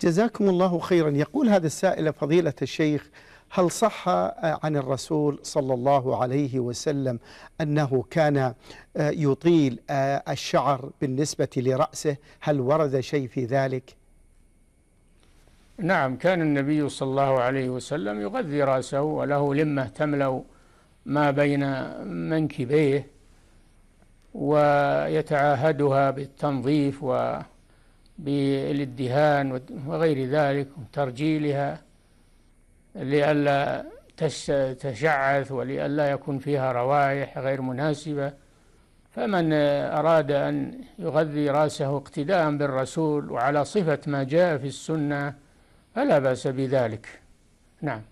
جزاكم الله خيرا. يقول هذا السائل فضيلة الشيخ هل صح عن الرسول صلى الله عليه وسلم أنه كان يطيل الشعر بالنسبة لرأسه؟ هل ورد شيء في ذلك؟ نعم كان النبي صلى الله عليه وسلم يغذي رأسه وله لمة تملأ ما بين منكبيه ويتعاهدها بالتنظيف وبالادهان وغير ذلك وترجيلها لئلا تشعث ولئلا يكون فيها روائح غير مناسبة. فمن أراد أن يغذي رأسه اقتداء بالرسول وعلى صفة ما جاء في السنة فلا بأس بذلك. نعم.